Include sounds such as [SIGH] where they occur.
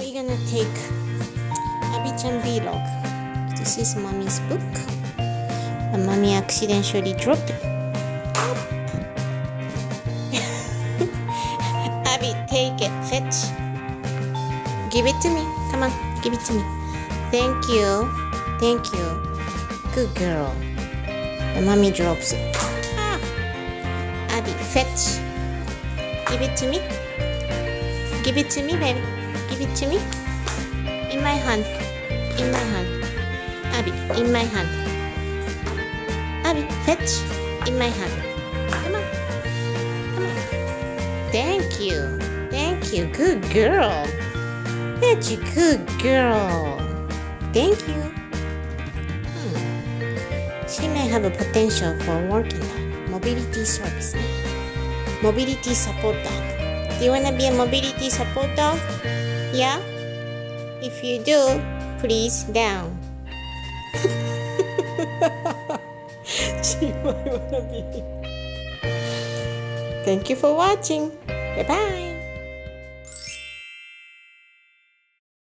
we're gonna take Abi-chan vlog. This is mommy's book. And mommy accidentally dropped it. [LAUGHS] Abi, take it. Fetch. Give it to me. Come on, give it to me. Thank you. Thank you. Good girl. The mommy drops it. Ah. Abi, fetch. Give it to me. Give it to me, baby. Give it to me. In my hand. In my hand. Abi, in my hand. Abi, fetch. In my hand. Come on. Come on. Thank you. Thank you. Good girl. A good girl. Thank you. Hmm. She may have a potential for working on mobility service. Mobility support dog. Do you want to be a mobility support dog? Yeah? If you do, please down. [LAUGHS] she might want to be. Thank you for watching. Bye bye.